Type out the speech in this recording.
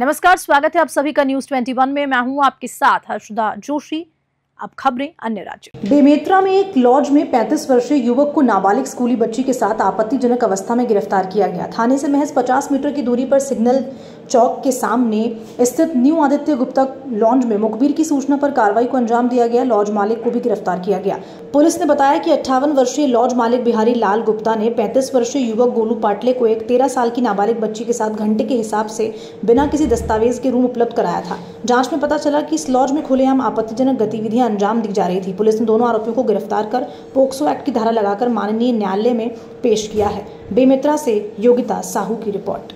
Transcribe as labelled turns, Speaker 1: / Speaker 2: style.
Speaker 1: नमस्कार, स्वागत है आप सभी का न्यूज़ 21 में। मैं हूँ आपके साथ हर्षदा जोशी। अब खबरें अन्य राज्यों बेमेतरा में एक लॉज में 35 वर्षीय युवक को नाबालिग स्कूली बच्ची के साथ आपत्तिजनक अवस्था में गिरफ़्तार किया गया। थाने से महज 50 मीटर की दूरी पर सिग्नल चौक के सामने स्थित न्यू आदित्य गुप्ता लॉन्ज में मुखबिर की सूचना पर कार्रवाई को अंजाम दिया गया। लॉज मालिक को भी गिरफ़्तार किया गया। पुलिस ने बताया कि अट्ठावन वर्षीय लॉज मालिक बिहारी लाल गुप्ता ने 35 वर्षीय युवक गोलू पाटले को एक 13 साल की नाबालिग बच्ची के साथ घंटे के हिसाब से बिना किसी दस्तावेज़ के रूम उपलब्ध कराया था। जाँच में पता चला कि इस लॉज में खुलेआम आपत्तिजनक गतिविधियाँ अंजाम दी जा रही थी। पुलिस ने दोनों आरोपियों को गिरफ़्तार कर पोक्सो एक्ट की धारा लगाकर माननीय न्यायालय में पेश किया है। बेमित्रा से योगिता साहू की रिपोर्ट।